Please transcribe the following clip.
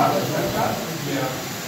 Obrigado.